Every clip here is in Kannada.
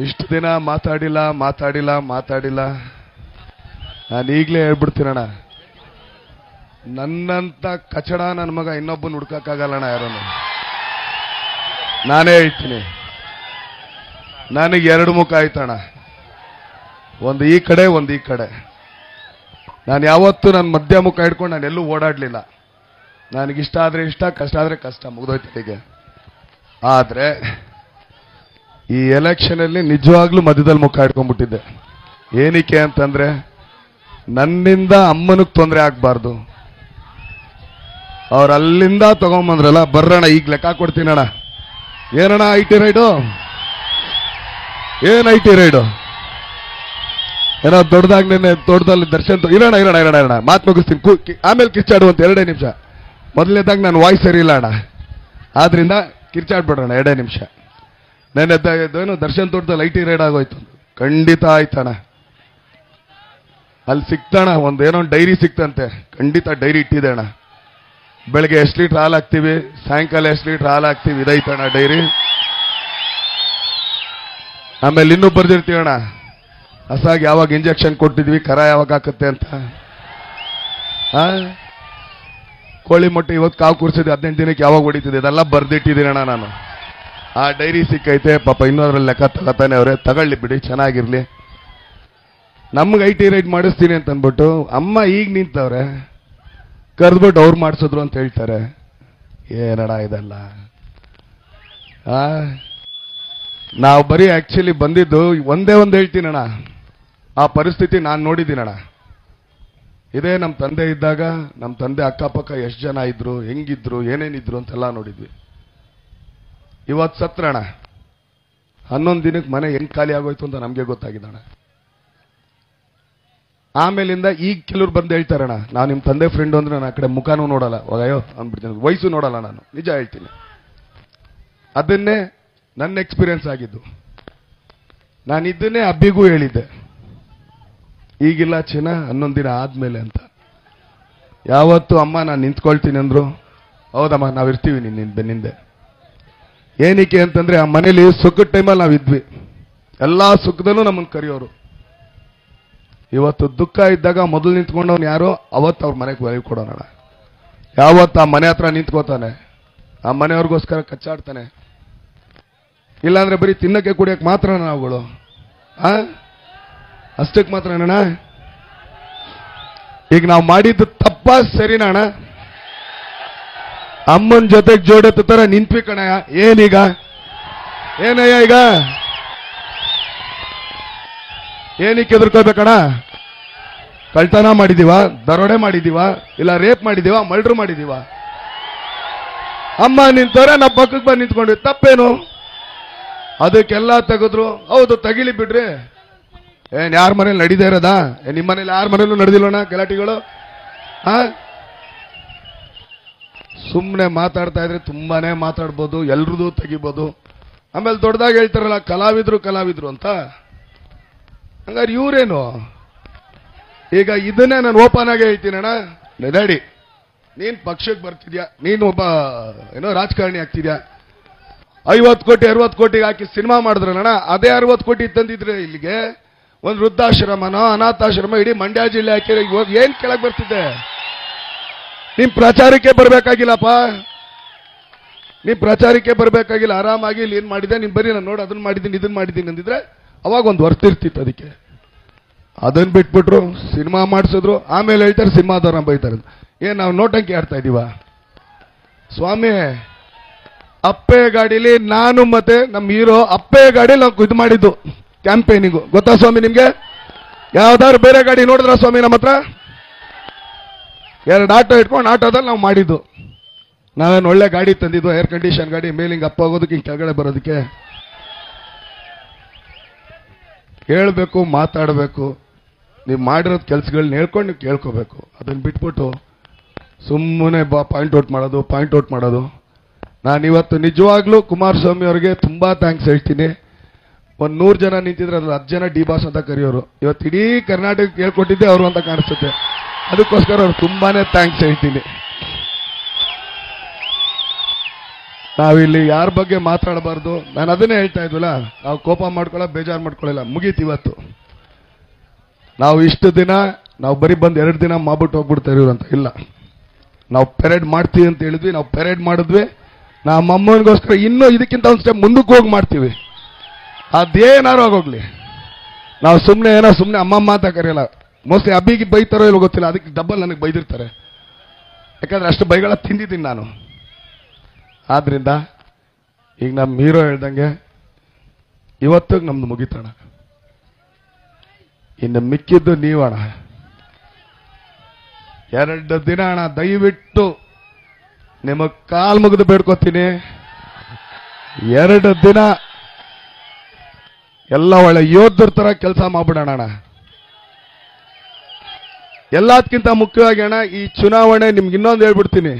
ಇಷ್ಟು ದಿನ ಮಾತಾಡಿಲ್ಲ ಮಾತಾಡಿಲ್ಲ ಮಾತಾಡಿಲ್ಲ. ನಾನು ಈಗಲೇ ಹೇಳ್ಬಿಡ್ತೀನಣ್ಣ. ನನ್ನಂತ ಕಚಡ ನನ್ನ ಮಗ ಇನ್ನೊಬ್ಬನ ಹುಡ್ಕಕ್ಕಾಗಲ್ಲಣ್ಣ ಯಾರನ್ನು. ನಾನೇ ಹೇಳ್ತೀನಿ. ನನಗೆ ಎರಡು ಮುಖ ಆಯ್ತಣ್ಣ. ಒಂದು ಈ ಕಡೆ, ಒಂದು ಈ ಕಡೆ. ನಾನು ಯಾವತ್ತೂ ನನ್ನ ಮಧ್ಯ ಮುಖ ಹಿಡ್ಕೊಂಡು ನಾನು ಎಲ್ಲೂ ಓಡಾಡಲಿಲ್ಲ. ನನಗಿಷ್ಟ ಆದರೆ ಇಷ್ಟ, ಕಷ್ಟ ಆದರೆ ಕಷ್ಟ, ಮುಗಿದೋಯ್ತು ಆದರೆ, ಈ ಎಲೆಕ್ಷನಲ್ಲಿ ನಿಜವಾಗ್ಲೂ ಮಧ್ಯದಲ್ಲಿ ಮುಖ ಇಟ್ಕೊಂಡ್ಬಿಟ್ಟಿದ್ದೆ. ಏನಕ್ಕೆ ಅಂತಂದ್ರೆ, ನನ್ನಿಂದ ಅಮ್ಮನಿಗೆ ತೊಂದರೆ ಆಗಬಾರ್ದು. ಅವ್ರು ಅಲ್ಲಿಂದ ತಗೊಂಬಂದ್ರಲ್ಲ ಬರ್ರಣ ಈಗ ಲೆಕ್ಕ ಕೊಡ್ತೀನಣ್ಣ ಏನಣ್ಣ ಐ ಟಿ ರೈಡು ಏನ್ ಐ ಟಿ ರೈಡು ಏನೋ ದೊಡ್ಡದಾಗ್ ನಿನ್ನೆ, ದೊಡ್ಡದಲ್ಲಿ ದರ್ಶನ್ ಇರೋಣ ಇರೋಣ ಇರೋಣ ಇರೋಣ ಮಾತು ಮುಗಿಸ್ತೀನಿ. ಆಮೇಲೆ ಕಿಚ್ಚಾಡುವಂತ ಎರಡೇ ನಿಮಿಷ. ಮೊದಲನೇದಾಗ ನಾನು ವಾಯ್ಸ್ ಸರಿ ಇಲ್ಲ ಅಣ್ಣ. ಆದ್ರಿಂದ ಕಿರ್ಚಾಡ್ಬಿಡೋಣ, ಎರಡೇ ನಿಮಿಷ. ನನ್ನ ದ- ಇದೇನು ದರ್ಶನ್ ತೋಟದ ಲೈಟಿ ರೇಡ್ ಆಗೋಯ್ತು. ಖಂಡಿತ ಆಯ್ತಣ್ಣ ಅಲ್ಲಿ ಸಿಕ್ತಣ ಒಂದೇನೋ ಡೈರಿ ಸಿಕ್ತಂತೆ. ಖಂಡಿತ ಡೈರಿ ಇಟ್ಟಿದೆ ಅಣ್ಣ. ಬೆಳಗ್ಗೆ ಎಷ್ಟು ಲೀಟ್ರ್ ಹಾಲು ಹಾಕ್ತೀವಿ? ಸಾಯಂಕಾಲ ಎಷ್ಟು ಲೀಟ್ರ್ ಹಾಲು ಹಾಕ್ತೀವಿ? ಇದೈತಣ್ಣ ಡೈರಿ. ಆಮೇಲೆ ಇನ್ನೂ ಬರ್ದಿರ್ತೀವಿ ಅಣ್ಣ. ಹಸಾಗಿ ಯಾವಾಗ ಇಂಜೆಕ್ಷನ್ ಕೊಟ್ಟಿದ್ವಿ, ಕರ ಯಾವಾಗ ಹಾಕುತ್ತೆ ಅಂತ? ಕೋಳಿ ಮೊಟ್ಟೆ ಇವತ್ತು ಕಾವು ಕೂರಿಸಿದೆ, ಹದಿನೆಂಟು ದಿನಕ್ಕೆ ಯಾವಾಗ ಹೊಡಿತಿದೆ? ಇದೆಲ್ಲ ಬರ್ದಿಟ್ಟಿದ್ದೀನಿ ಅಣ್ಣ ನಾನು. ಆ ಡೈರಿ ಸಿಕ್ಕೈತೆ, ಪಾಪ ಇನ್ನೂ ಅದ್ರಲ್ಲಿ ಲೆಕ್ಕ ತಗೋತಾನೆ ಅವರೇ. ತಗೊಳ್ಳಿ ಬಿಡಿ, ಚೆನ್ನಾಗಿರ್ಲಿ. ನಮ್ಗೆ ಐ ಟಿ ರೈಡ್ ಮಾಡಿಸ್ತೀನಿ ಅಂತ ಅಂದ್ಬಿಟ್ಟು ಅಮ್ಮ ಈಗ ನಿಂತವ್ರೆ, ಕರೆದ್ಬಿಟ್ಟು ಅವ್ರು ಮಾಡಿಸಿದ್ರು ಅಂತ ಹೇಳ್ತಾರೆ. ಏನಡ ಇದೆಲ್ಲ? ನಾವು ಬರೀ ಆ್ಯಕ್ಚುಲಿ ಬಂದಿದ್ದು ಒಂದೇ ಒಂದು ಹೇಳ್ತೀನಣ್ಣ. ಆ ಪರಿಸ್ಥಿತಿ ನಾನು ನೋಡಿದ್ದೀನಣ್ಣ. ಇದೇ ನಮ್ಮ ತಂದೆ ಇದ್ದಾಗ ನಮ್ಮ ತಂದೆ ಅಕ್ಕಪಕ್ಕ ಎಷ್ಟು ಜನ ಇದ್ರು, ಹೆಂಗಿದ್ರು, ಏನೇನಿದ್ರು ಅಂತೆಲ್ಲ ನೋಡಿದ್ವಿ. ಇವತ್ತು ಸತ್ರಣ. ಹನ್ನೊಂದು ದಿನಕ್ಕೆ ಮನೆ ಹೆಂಗ್ ಖಾಲಿ ಆಗೋಯ್ತು ಅಂತ ನಮಗೆ ಗೊತ್ತಾಗಿದ್ದಣ ಆಮೇಲಿಂದ ಈಗ ಕೆಲವ್ರು ಬಂದು ಹೇಳ್ತಾರಣ, ನಾನು ನಿಮ್ಮ ತಂದೆ ಫ್ರೆಂಡ್ ಅಂದ್ರೆ ನಾನು ಆ ಕಡೆ ಮುಖಾನೂ ನೋಡಲ್ಲ. ಅಯ್ಯೋ ಅಂದ್ಬಿಡ್ತೀನಿ. ವಯಸ್ಸು ನೋಡಲ್ಲ ನಾನು. ನಿಜ ಹೇಳ್ತೀನಿ. ಅದನ್ನೇ ನನ್ನ ಎಕ್ಸ್ಪೀರಿಯನ್ಸ್ ಆಗಿದ್ದು. ನಾನು ಇದನ್ನೇ ಅಬ್ಬಿಗೂ ಹೇಳಿದ್ದೆ. ಈಗಿಲ್ಲ ಚಿನ್ನ, ಹನ್ನೊಂದು ದಿನ ಆದ್ಮೇಲೆ ಅಂತ. ಯಾವತ್ತು ಅಮ್ಮ ನಾನು ನಿಂತ್ಕೊಳ್ತೀನಿ ಅಂದ್ರು, ಹೌದಮ್ಮ ನಾವು ಇರ್ತೀವಿ ನಿನ್ನ ನಿಂದೆ. ಏನಕ್ಕೆ ಅಂತಂದ್ರೆ ಆ ಮನೇಲಿ ಸುಖದ ಟೈಮಲ್ಲಿ ನಾವಿದ್ವಿ. ಎಲ್ಲಾ ಸುಖದಲ್ಲೂ ನಮ್ಮನ್ನು ಕರೆಯೋರು. ಇವತ್ತು ದುಃಖ ಇದ್ದಾಗ ಮೊದಲು ನಿಂತ್ಕೊಂಡವ್ನು ಯಾರೋ, ಅವತ್ತು ಅವ್ರ ಮನೆಗೆ ಒಲವು ಕೊಡೋಣ ಯಾವತ್ತು ಆ ಮನೆ ಹತ್ರ ನಿಂತ್ಕೋತಾನೆ, ಆ ಮನೆಯವ್ರಿಗೋಸ್ಕರ ಕಚ್ಚಾಡ್ತಾನೆ. ಇಲ್ಲಾಂದ್ರೆ ಬರೀ ತಿನ್ನಕ್ಕೆ ಕುಡಿಯಕ್ಕೆ ಮಾತ್ರ ನಾವುಗಳು, ಆ? ಅಷ್ಟಕ್ಕೆ ಮಾತ್ರ ಅಣ್ಣ ಈಗ ನಾವು ಮಾಡಿದ್ದು ತಪ್ಪ, ಸರಿನಾ ಅಣ್ಣ? ಅಮ್ಮನ ಜೊತೆಗೆ ಜೋಡೆತ್ತ ತರ ನಿಂತ್ವಿ ಕಣಯ್ಯ. ಏನೀಗ? ಏನಯ್ಯ ಈಗ? ಏನಕ್ಕೆ ಎದುರ್ಕೋಬೇಕಣ್ಣ ಕಳ್ತನ ಮಾಡಿದೀವ, ದರೋಡೆ ಮಾಡಿದೀವ, ಇಲ್ಲ ರೇಪ್ ಮಾಡಿದೀವ, ಮರ್ಡರ್ ಮಾಡಿದೀವ? ಅಮ್ಮ ನಿಂತವ್ರೆ, ನಾವು ಪಕ್ಕಕ್ಕೆ ಬಂದು ನಿಂತ್ಕೊಂಡ್ವಿ. ತಪ್ಪೇನು? ಅದಕ್ಕೆಲ್ಲ ತೆಗೆದ್ರು. ಹೌದು, ತಗಿಲಿ ಬಿಡ್ರಿ. ಏನ್ ಯಾರ ಮನೇಲಿ ನಡೀದೇ ಇರೋದಾ? ನಿಮ್ಮ ಮನೇಲಿ ಯಾರ ಮನೇಲೂ ಗಲಾಟಿಗಳು? ಆ? ಸುಮ್ಮನೆ ಮಾತಾಡ್ತಾ ಇದ್ರೆ ತುಂಬಾನೇ ಮಾತಾಡ್ಬೋದು ಎಲ್ರದ್ದು ತೆಗಿಬೋದು. ಆಮೇಲೆ ದೊಡ್ಡದಾಗಿ ಹೇಳ್ತಾರಲ್ಲ, ಕಲಾವಿದ್ರು ಕಲಾವಿದ್ರು ಅಂತ. ಹಂಗಾರೆ ಇವ್ರೇನು? ಈಗ ಇದನ್ನೇ ನಾನು ಓಪನ್ ಆಗಿ ಹೇಳ್ತೀನಣ್ಣ. ನೆದಾಡಿ, ನೀನ್ ಪಕ್ಷಕ್ಕೆ ಬರ್ತಿದ್ಯಾ? ನೀನ್ ಒಬ್ಬ, ಏನೋ ರಾಜಕಾರಣಿ ಆಗ್ತಿದ್ಯಾ? ಐವತ್ತು ಕೋಟಿ ಅರವತ್ತು ಕೋಟಿಗೆ ಹಾಕಿ ಸಿನಿಮಾ ಮಾಡಿದ್ರಲ್ಲಣ್ಣ, ಅದೇ ಅರವತ್ತು ಕೋಟಿ ತಂದಿದ್ರೆ ಇಲ್ಲಿಗೆ? ಒಂದು ವೃದ್ಧಾಶ್ರಮನೋ ಅನಾಥಾಶ್ರಮ, ಇಡೀ ಮಂಡ್ಯ ಜಿಲ್ಲೆ ಇವಾಗ ಏನ್ ಕೆಳಗೆ ಬರ್ತಿದ್ದೆ ನಿಮ್ ಪ್ರಚಾರಕ್ಕೆ ಬರ್ಬೇಕಾಗಿಲ್ಲಪ್ಪ. ನಿಮ್ ಪ್ರಚಾರಕ್ಕೆ ಬರಬೇಕಾಗಿಲ್ಲ, ಆರಾಮಾಗಿ ಇಲ್ಲಿ ಏನ್ ಮಾಡಿದೆ? ನಿಮ್ ಬರೀ ನಾನು ನೋಡಿ ಅದನ್ನ ಮಾಡಿದ್ದೀನಿ ಇದನ್ನ ಮಾಡಿದ್ದೀನಿ ಅಂದಿದ್ರೆ ಅವಾಗ ಒಂದು ವರ್ತಿರ್ತಿತ್ತು ಅದಕ್ಕೆ. ಅದನ್ನ ಬಿಟ್ಬಿಟ್ರು, ಸಿನಿಮಾ ಮಾಡಿಸಿದ್ರು, ಆಮೇಲೆ ಹೇಳ್ತಾರೆ ಸಿನಿಮಾದವ್ರನ್ನ ಬೈತಾರೆ ಏನು, ನಾವು ನೋಟಂಕಿ ಆಡ್ತಾ ಇದೀವ? ಸ್ವಾಮಿ, ಅಪ್ಪೆ ಗಾಡಿಲಿ ನಾನು ಮತ್ತೆ ನಮ್ಮ ಹೀರೋ ಅಪ್ಪೆ ಗಾಡಿ ನಾವು ಇದು ಮಾಡಿದ್ದು. ಕ್ಯಾಂಪೇನಿಂಗು. ಗೊತ್ತಾ ಸ್ವಾಮಿ ನಿಮ್ಗೆ? ಯಾವ್ದಾದ್ರು ಬೇರೆ ಗಾಡಿ ನೋಡಿದ್ರ ಸ್ವಾಮಿ ನಮ್ಮ ಹತ್ರ? ಎರಡು ಆಟೋ ಇಟ್ಕೊಂಡು ಆಟೋದಲ್ಲಿ ನಾವು ಮಾಡಿದ್ದು. ನಾವೇನು ಒಳ್ಳೆ ಗಾಡಿ ತಂದಿದ್ದು ಏರ್ ಕಂಡೀಷನ್ ಗಾಡಿ ಮೇಲಿಂಗ್ ಅಪ್ಪ ಹೋಗೋದಕ್ಕೆ ಹಿಂಗೆ ಕೆಳಗಡೆ ಬರೋದಕ್ಕೆ. ಹೇಳ್ಬೇಕು ಮಾತಾಡಬೇಕು. ನೀವು ಮಾಡಿರೋದು ಕೆಲಸಗಳನ್ನ ಹೇಳ್ಕೊಂಡು ನೀವು ಕೇಳ್ಕೋಬೇಕು. ಅದನ್ನು ಬಿಟ್ಬಿಟ್ಟು ಸುಮ್ಮನೆ ಬಾ ಪಾಯಿಂಟ್ ಔಟ್ ಮಾಡೋದು ಪಾಯಿಂಟ್ ಔಟ್ ಮಾಡೋದು. ನಾನು ಇವತ್ತು ನಿಜವಾಗ್ಲೂ ಕುಮಾರಸ್ವಾಮಿ ಅವರಿಗೆ ತುಂಬ ಥ್ಯಾಂಕ್ಸ್ ಹೇಳ್ತೀನಿ. ಒಂದ್ ನೂರು ಜನ ನಿಂತಿದ್ರೆ ಅದ್ರ ಹತ್ತು ಜನ ಡಿ ಬಾಸ್ ಅಂತ ಕರೆಯೋರು. ಇವತ್ತು ಇಡೀ ಕರ್ನಾಟಕ ಕೇಳ್ಕೊಟ್ಟಿದ್ದೆ ಅವರು ಅಂತ ಕಾಣಿಸುತ್ತೆ. ಅದಕ್ಕೋಸ್ಕರ ಅವ್ರು ತುಂಬಾನೇ ಥ್ಯಾಂಕ್ಸ್ ಹೇಳ್ತೀನಿ. ನಾವಿಲ್ಲಿ ಯಾರ ಬಗ್ಗೆ ಮಾತಾಡಬಾರ್ದು? ನಾನು ಅದನ್ನೇ ಹೇಳ್ತಾ ಇದ್ವಲ್ಲ, ನಾವು ಕೋಪ ಮಾಡ್ಕೊಳ್ಳೋ, ಬೇಜಾರು ಮಾಡ್ಕೊಳ್ಳಿಲ್ಲ. ಮುಗೀತು ಇವತ್ತು. ನಾವು ಇಷ್ಟು ದಿನ, ನಾವು ಬರೀ ಬಂದು ಎರಡು ದಿನ ಮಾಬಿಟ್ಟು ಹೋಗ್ಬಿಡ್ತಾ ಅಂತ ಇಲ್ಲ. ನಾವು ಪೆರೇಡ್ ಮಾಡ್ತೀವಿ ಅಂತ ಹೇಳಿದ್ವಿ, ನಾವು ಪೆರೇಡ್ ಮಾಡಿದ್ವಿ. ನಮ್ಮ ಅಮ್ಮನಿಗೋಸ್ಕರ ಇನ್ನೂ ಇದಕ್ಕಿಂತ ಒಂದು ಸ್ಟೆಪ್ ಮುಂದಕ್ಕೆ ಹೋಗಿ ಮಾಡ್ತೀವಿ. ಅದೇನಾರು ಆಗೋಗ್ಲಿ. ನಾವು ಸುಮ್ಮನೆ ಏನೋ ಸುಮ್ಮನೆ ಅಮ್ಮಮ್ಮ ಅಂತ ಕರೆಯಲ್ಲ. ಮೋಸ್ಟ್ಲಿ ಅಬ್ಬಿಗೆ ಬೈತಾರೋ ಇಲ್ಲೋ ಗೊತ್ತಿಲ್ಲ. ಅದಕ್ಕೆ ಡಬ್ಬಲ್ ನನಗೆ ಬೈದಿರ್ತಾರೆ. ಯಾಕಂದ್ರೆ ಅಷ್ಟು ಬೈಗಳ ತಿಂದಿದ್ದೀನಿ ನಾನು. ಆದ್ರಿಂದ ಈಗ ನಮ್ಮ ಹೀರೋ ಹೇಳ್ದಂಗೆ ಇವತ್ತು ನಮ್ದು ಮುಗಿತಣ ಇನ್ನು ಮಿಕ್ಕಿದ್ದು ನೀವಣ ಎರಡು ದಿನ ಅಣ್ಣ, ದಯವಿಟ್ಟು ನಿಮಗೆ ಕಾಲ್ ಮುಗಿದು ಬೇಡ್ಕೋತೀನಿ. ಎರಡು ದಿನ ಎಲ್ಲ ಒಳ್ಳೆ ಯೋಧರ ತರ ಕೆಲಸ ಮಾಡ್ಬಿಡೋಣ ಅಣ್ಣ. ಎಲ್ಲದಕ್ಕಿಂತ ಮುಖ್ಯವಾಗಿ ಅಣ್ಣ, ಈ ಚುನಾವಣೆ ನಿಮ್ಗೆ ಇನ್ನೊಂದು ಹೇಳ್ಬಿಡ್ತೀನಿ.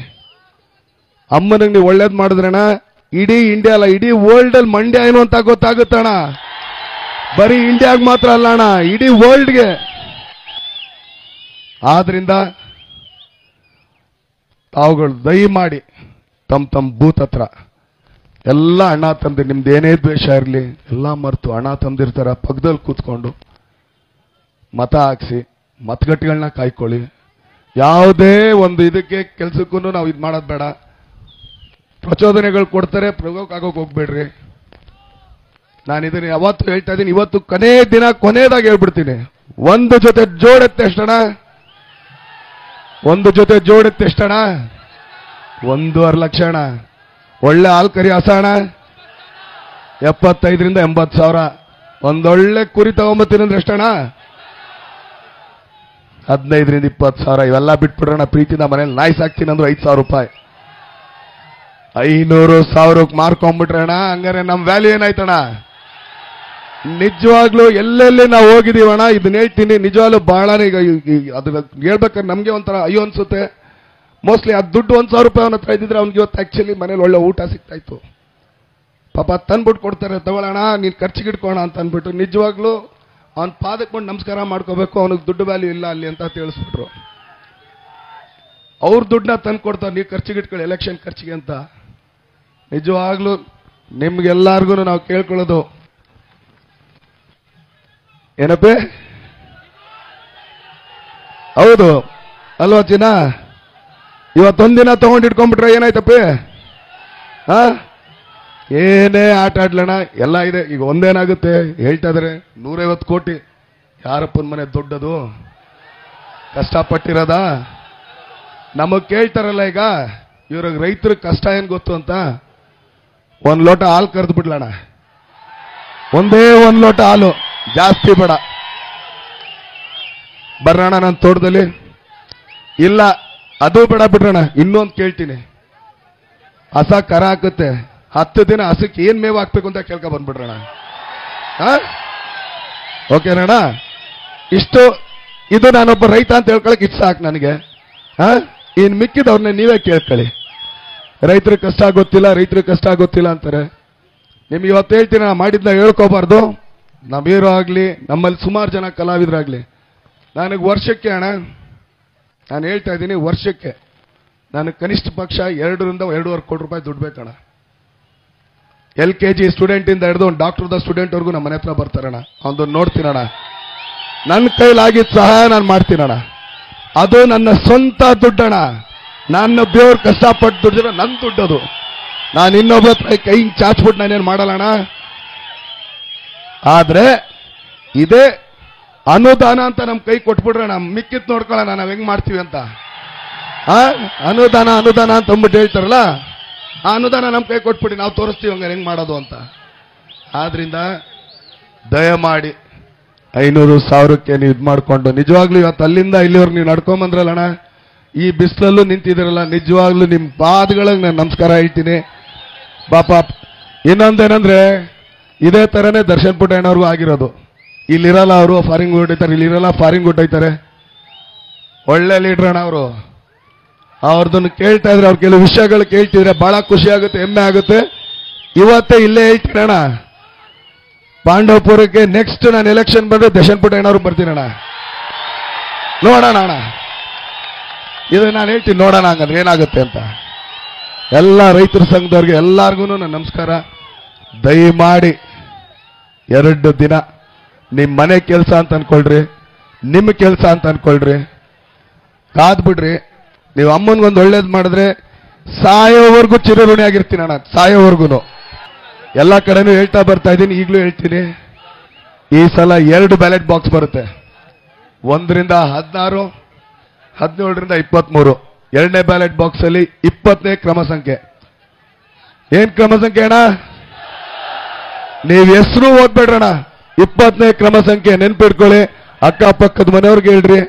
ಅಮ್ಮನಿಗೆ ನೀವು ಒಳ್ಳೇದು ಮಾಡಿದ್ರಣ ಇಡೀ ಇಂಡಿಯಾ ಅಲ್ಲ, ಇಡೀ ವರ್ಲ್ಡ್ ಅಲ್ಲಿ ಮಂಡ್ಯ ಏನು ಅಂತ ಗೊತ್ತಾಗುತ್ತಣ್ಣ ಬರೀ ಇಂಡಿಯಾಗ ಮಾತ್ರ ಅಲ್ಲ ಅಣ್ಣ, ಇಡೀ ವರ್ಲ್ಡ್ಗೆ ಆದ್ರಿಂದ ತಾವುಗಳು ದಯಮಾಡಿ ತಮ್ಮ ತಮ್ಮ ಬೂತ್ ಹತ್ರ ಎಲ್ಲ ಅಣ್ಣ ತಂದೆ, ನಿಮ್ದು ಏನೇ ದ್ವೇಷ ಇರಲಿ, ಎಲ್ಲ ಮರೆತು ಅಣ್ಣ ತಂದಿರ್ತಾರ ಪಕ್ಕದಲ್ಲಿ ಕೂತ್ಕೊಂಡು. ಮತ ಹಾಕ್ಸಿ ಮತಗಟ್ಟೆಗಳನ್ನ ಕಾಯ್ಕೊಳ್ಳಿ. ಯಾವುದೇ ಒಂದು ಇದಕ್ಕೆ ಕೆಲಸಕ್ಕೂ ನಾವು ಇದು ಮಾಡೋದು ಬೇಡ. ಪ್ರಚೋದನೆಗಳು ಕೊಡ್ತಾರೆ ಪ್ರಯೋಗ ಆಗೋಕೆ ಹೋಗ್ಬೇಡ್ರಿ. ನಾನು ಇದನ್ನು ಯಾವತ್ತು ಹೇಳ್ತಾ ಇದ್ದೀನಿ, ಇವತ್ತು ಕೊನೆ ದಿನ ಕೊನೆಯದಾಗಿ ಹೇಳ್ಬಿಡ್ತೀನಿ. ಒಂದು ಜೊತೆ ಜೋಡೆತ್ತೆಷ್ಟಣ ಒಂದು ಜೊತೆ ಜೋಡೆತ್ತೆಷ್ಟಣ ಒಂದೂವರೆ ಲಕ್ಷ ಅಣ್ಣ. ಒಳ್ಳೆ ಹಾಲು ಕರಿ ಹಸಣ. ಎಪ್ಪತ್ತೈದರಿಂದ ಎಂಬತ್ತು ಸಾವಿರ. ಒಂದೊಳ್ಳೆ ಕುರಿ ತಗೊಂಬತ್ತೀನಂದ್ರೆ ಎಷ್ಟಣ್ಣ? ಹದಿನೈದರಿಂದ ಇಪ್ಪತ್ತು ಸಾವಿರ. ಇವೆಲ್ಲ ಬಿಟ್ಬಿಡ್ರಣ ಪ್ರೀತಿನ ಮನೇಲಿ ನಾಯ್ಸ್ ಹಾಕ್ತೀನಿ ಅಂದ್ರೆ ಐದು ಸಾವಿರ ರೂಪಾಯಿ. ಐನೂರು ಸಾವಿರಕ್ಕೆ ಮಾರ್ಕೊಂಡ್ಬಿಟ್ರಣ ಹಂಗಾರೆ ನಮ್ಮ ವ್ಯಾಲ್ಯೂ ಏನಾಯ್ತಣ್ಣ? ನಿಜವಾಗ್ಲೂ ಎಲ್ಲೆಲ್ಲಿ ನಾವು ಹೋಗಿದ್ದೀವಣ್ಣ, ಇದನ್ನ ಹೇಳ್ತೀನಿ. ನಿಜವಾಗ್ಲೂ ಬಹಳನೇ ಈಗ ಅದು ಹೇಳ್ಬೇಕಾದ್ರೆ ನಮಗೆ ಒಂಥರ ಅಯ್ಯೋ ಅನ್ಸುತ್ತೆ. ಮೋಸ್ಟ್ಲಿ ಆ ದುಡ್ಡು ಒಂದು ಸಾವಿರ ರೂಪಾಯಿ ಅವನ ಹತ್ರ ಇದ್ದಿದ್ರೆ ಅವ್ನಿಗೆ ಇವತ್ತು ಆಕ್ಚುಲಿ ಮನೇಲಿ ಒಳ್ಳೆ ಊಟ ಸಿಗ್ತಾ ಇತ್ತು ಪಾಪ ತಂದ್ಬಿಟ್ಟು ಕೊಡ್ತಾರೆ, ತಗೊಳ್ಳೋಣ, ನೀನು ಖರ್ಚಿಗೆ ಇಟ್ಕೋಣ ಅಂತ ಅಂದ್ಬಿಟ್ಟು ನಿಜವಾಗ್ಲೂ ಅವನ ಪಾದಕ್ಕೊಂಡು ನಮಸ್ಕಾರ ಮಾಡ್ಕೋಬೇಕು, ಅವನಿಗೆ ದುಡ್ಡು ವ್ಯಾಲ್ಯೂ ಇಲ್ಲ ಅಲ್ಲಿ ಅಂತ ತಿಳಿಸ್ಬಿಟ್ರು. ಅವ್ರ ದುಡ್ಡನ್ನ ತಂದು ಕೊಡ್ತಾರೆ ನೀವು ಖರ್ಚಿಗೆ ಇಟ್ಕೊಳ್ಳಿ ಎಲೆಕ್ಷನ್ ಖರ್ಚಿಗೆ ಅಂತ. ನಿಜವಾಗ್ಲೂ ನಿಮ್ಗೆಲ್ಲಾರ್ಗು ನಾವು ಕೇಳ್ಕೊಳ್ಳೋದು. ಏನಪ್ಪೇ? ಹೌದು. ಅಲ್ವಾ ಚಿನ್ನ? ಇವತ್ತೊಂದಿನ ತಗೊಂಡು ಇಟ್ಕೊಂಡ್ಬಿಟ್ರೆ ಏನಾಯ್ತಪ್ಪಿ? ಹಾ ಏನೇ ಆಟ ಆಡ್ಲಣ ಎಲ್ಲ ಇದೆ. ಈಗ ಒಂದೇನಾಗುತ್ತೆ? ಹೇಳ್ತಾ ಇದಾರೆ, ನೂರೈವತ್ತು ಕೋಟಿ. ಯಾರಪ್ಪನ ಮನೆ ದೊಡ್ಡದು? ಕಷ್ಟಪಟ್ಟಿರೋದ? ನಮಗ್ ಕೇಳ್ತಾರಲ್ಲ ಈಗ, ಇವ್ರಿಗೆ ರೈತರ ಕಷ್ಟ ಏನ್ ಗೊತ್ತು ಅಂತ? ಒಂದ್ ಲೋಟ ಹಾಲು ಕರೆದು ಬಿಡ್ಲಣ ಒಂದೇ ಒಂದ್ ಲೋಟ ಹಾಲು, ಜಾಸ್ತಿ ಬೇಡ. ಬರೋಣ ನನ್ನ ತೋಟದಲ್ಲಿ. ಇಲ್ಲ ಅದು ಬೇಡ ಬಿಡ್ರಣ ಇನ್ನೊಂದು ಕೇಳ್ತೀನಿ. ಹಸ ಕರ ಹಾಕುತ್ತೆ ಹತ್ತು ದಿನ ಹಸಕ್ಕೆ ಏನ್ ಮೇವು ಹಾಕ್ಬೇಕು ಅಂತ ಕೇಳ್ಕೊ ಬಂದ್ಬಿಡ್ರಣ ಓಕೆನಣ್ಣ? ಇಷ್ಟು, ಇದು ನಾನೊಬ್ಬ ರೈತ ಅಂತ ಹೇಳ್ಕೊಳಕ್ ಇಷ್ಟ ಸಾಕು ನನಗೆ. ಇನ್ ಮಿಕ್ಕಿದವ್ರನ್ನ ನೀವೇ ಕೇಳ್ಕೊಳ್ಳಿ. ರೈತರ ಕಷ್ಟ ಗೊತ್ತಿಲ್ಲ ರೈತರ ಕಷ್ಟ ಗೊತ್ತಿಲ್ಲ ಅಂತಾರೆ. ನಿಮ್ಗೆ ಇವತ್ತು ಹೇಳ್ತೀನಿ, ನಾ ಮಾಡಿದ್ನ ಹೇಳ್ಕೋಬಾರ್ದು. ನಮ್ಮ ಹೀರೋ ಆಗ್ಲಿ, ನಮ್ಮಲ್ಲಿ ಸುಮಾರು ಜನ ಕಲಾವಿದರಾಗ್ಲಿ. ನನಗೆ ವರ್ಷಕ್ಕೆ ಅಣ್ಣ ನಾನು ಹೇಳ್ತಾ ಇದ್ದೀನಿ, ವರ್ಷಕ್ಕೆ ನಾನು ಕನಿಷ್ಠ ಪಕ್ಷ ಎರಡರಿಂದ ಎರಡೂವರೆ ಕೋಟಿ ರೂಪಾಯಿ ದುಡ್ಡು ಬೇಕಣ ಎಲ್ ಕೆ ಜಿ ಸ್ಟೂಡೆಂಟ್ ಇಂದ ಹಿಡಿದು ಒಂದು ಡಾಕ್ಟರ್ದ ಸ್ಟೂಡೆಂಟ್ವರೆಗೂ ನಮ್ಮ ಮನೆ ಹತ್ರ ಬರ್ತಾರಣ ಅವನು ನೋಡ್ತೀನಣ ನನ್ನ ಕೈಲಾಗಿದ್ದ ಸಹಾಯ ನಾನು ಮಾಡ್ತೀನಣ ಅದು ನನ್ನ ಸ್ವಂತ ದುಡ್ಡಣ್ಣ. ನನ್ನ ಬೇವ್ರು ಕಷ್ಟಪಟ್ಟು ದುಡ್ಡಿರ ನನ್ನ ದುಡ್ಡು ಅದು. ನಾನು ಇನ್ನೊಬ್ಬ ಹತ್ರ ಕೈ ಚಾಚ್ಬಿಟ್ಟು ನಾನೇನು ಮಾಡಲ್ಲಣ ಆದರೆ ಇದೇ ಅನುದಾನ ಅಂತ ನಮ್ ಕೈ ಕೊಟ್ಬಿಡ್ರಣ ಮಿಕ್ಕಿತ್ ನೋಡ್ಕೊಳ್ಳೋಣ ನಾವ್ ಹೆಂಗ್ ಮಾಡ್ತೀವಿ ಅಂತ. ಆ? ಅನುದಾನ ಅನುದಾನ ಅಂತ ಅಂದ್ಬಿಟ್ಟು ಹೇಳ್ತಾರಲ್ಲ, ಆ ಅನುದಾನ ನಮ್ ಕೈ ಕೊಟ್ಬಿಡಿ, ನಾವು ತೋರಿಸ್ತೀವಿ ಹಂಗಾರೆ ಹೆಂಗ್ ಮಾಡೋದು ಅಂತ. ಆದ್ರಿಂದ ದಯಮಾಡಿ ಐನೂರು ಸಾವಿರಕ್ಕೆ ನೀವು ಇದು ಮಾಡಿಕೊಂಡು, ನಿಜವಾಗ್ಲೂ ಇವತ್ತು ಅಲ್ಲಿಂದ ಇಲ್ಲಿವರೆಗೆ ನೀವು ನಡ್ಕೊಂಬಂದ್ರಲ್ಲಣ್ಣ ಈ ಬಿಸಿಲಲ್ಲೂ ನಿಂತಿದ್ದೀರಲ್ಲ, ನಿಜವಾಗ್ಲೂ ನಿಮ್ಮ ಪಾದಗಳಿಗೆ ನಾನು ನಮಸ್ಕಾರ ಹೇಳ್ತೀನಿ. ಪಾಪ ಇನ್ನೊಂದೇನಂದ್ರೆ, ಇದೇ ತರನೇ ದರ್ಶನ್ ಪುಟ್ಟಣ್ಣವ್ರಿಗೂ ಆಗಿರೋದು. ಇಲ್ಲಿರಲ್ಲ ಅವರು ಫಾರಿಂಗ್ ಹೊಡಿತಾರೆ ಇಲ್ಲಿರಲ್ಲ ಫಾರಿಂಗ್ ಹೊಟ್ಟೋಯ್ತಾರೆ ಒಳ್ಳೆ ಲೀಡರ್ ಅಣ್ಣ ಅವರು. ಅವ್ರದನ್ನು ಕೇಳ್ತಾ ಇದ್ರೆ ಅವ್ರ ಕೆಲವು ವಿಷಯಗಳು ಕೇಳ್ತಿದ್ರೆ ಬಹಳ ಖುಷಿ ಆಗುತ್ತೆ, ಹೆಮ್ಮೆ ಆಗುತ್ತೆ. ಇವತ್ತೇ ಇಲ್ಲೇ ಹೇಳ್ತೀನಿ ಅಣ್ಣ. ಪಾಂಡವಪುರಕ್ಕೆ ನೆಕ್ಸ್ಟ್ ನಾನು ಎಲೆಕ್ಷನ್ ಬಂದ್ರೆ ದರ್ಶನ್ ಏನಾದ್ರು ಬರ್ತೀನಣ್ಣ ನೋಡೋಣ ಅಣ್ಣ. ಇದು ನಾನು ಹೇಳ್ತೀನಿ, ನೋಡೋಣ ಹಂಗಂದ್ರೆ ಏನಾಗುತ್ತೆ ಅಂತ. ಎಲ್ಲ ರೈತರ ಸಂಘದವ್ರಿಗೆ ಎಲ್ಲಾರ್ಗು ನನ್ನ ನಮಸ್ಕಾರ. ದಯಮಾಡಿ ಎರಡು ದಿನ. ನಿಮ್ಮ ಮನೆ ಕೆಲಸ ಅಂತ ಅನ್ಕೊಳ್ರಿ ನಿಮ್ಮ ಕೆಲಸ ಅಂತ ಅನ್ಕೊಳ್ರಿ. ಕಾದ್ಬಿಡ್ರಿ ನೀವು ಅಮ್ಮನ್ಗೊಂದು ಒಳ್ಳೇದು ಮಾಡಿದ್ರೆ ಸಾಯೋವರೆಗೂ ಚಿರಋಣಿ ಆಗಿರ್ತೀನಿ ಅಣ್ಣ ಸಾಯೋವರೆಗೂ ಎಲ್ಲ ಕಡೆನೂ ಹೇಳ್ತಾ ಬರ್ತಾ ಇದ್ದೀನಿ, ಈಗಲೂ ಹೇಳ್ತೀನಿ. ಈ ಸಲ ಎರಡು ಬ್ಯಾಲೆಟ್ ಬಾಕ್ಸ್ ಬರುತ್ತೆ. ಒಂದರಿಂದ ಹದಿನಾರು, ಹದಿನೇಳರಿಂದ ಇಪ್ಪತ್ಮೂರು. ಎರಡನೇ ಬ್ಯಾಲೆಟ್ ಬಾಕ್ಸ್ ಅಲ್ಲಿ ಇಪ್ಪತ್ತನೇ ಕ್ರಮ ಸಂಖ್ಯೆ. ಏನ್ ಕ್ರಮ ಸಂಖ್ಯೆ ಅಣ್ಣ? ನೀವು ಹೆಸರು ಓದ್ಬೇಡ್ರಣ ಇಪ್ಪತ್ತನೇ ಕ್ರಮ ಸಂಖ್ಯೆ ನೆನ್ಪಿಟ್ಕೊಳ್ಳಿ. ಅಕ್ಕಪಕ್ಕದ ಮನೆಯವ್ರಿಗೆ ಹೇಳ್ರಿ.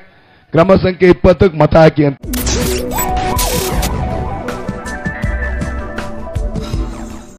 ಕ್ರಮ ಸಂಖ್ಯೆ ಇಪ್ಪತ್ತಕ್ಕೆ ಮತ ಹಾಕಿ ಅಂತ.